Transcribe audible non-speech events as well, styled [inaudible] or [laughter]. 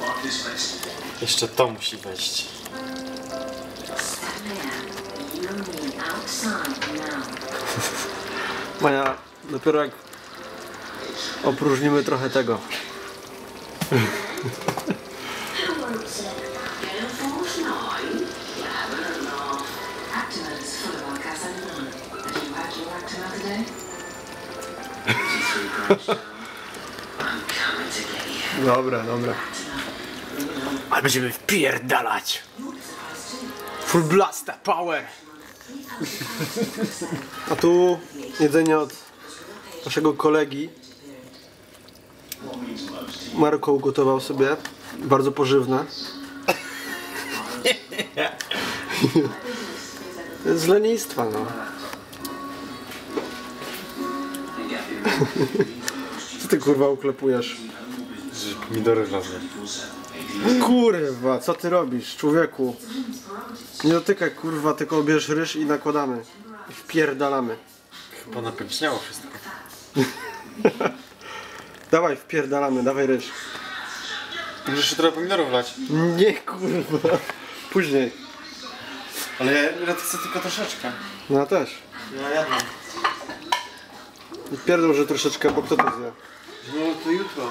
Barclays Flexible. Jeszcze to musi wejść. [laughs] Maja, dopiero jak opróżnimy trochę tego. [laughs] Dobra, dobra. Ale będziemy wpierdalać. Full blasta power. A tu jedzenie od naszego kolegi. Marko ugotował sobie. Bardzo pożywne. [laughs] [laughs] Z lenistwa, no. [laughs] Co ty kurwa uklepujesz? Pomidory wlazły. Kurwa, co ty robisz, człowieku? Nie dotykaj kurwa, tylko bierz ryż i nakładamy. I wpierdalamy. Chyba napęczniało wszystko. [laughs] Dawaj, wpierdalamy, dawaj ryż. Możesz jeszcze trochę pomidorów wlać. Nie kurwa. [laughs] Później. Ale ja, ja chcę tylko troszeczkę. No ja też. Ja jadam. Pierdol, że troszeczkę, bo kto to zje? No to jutro.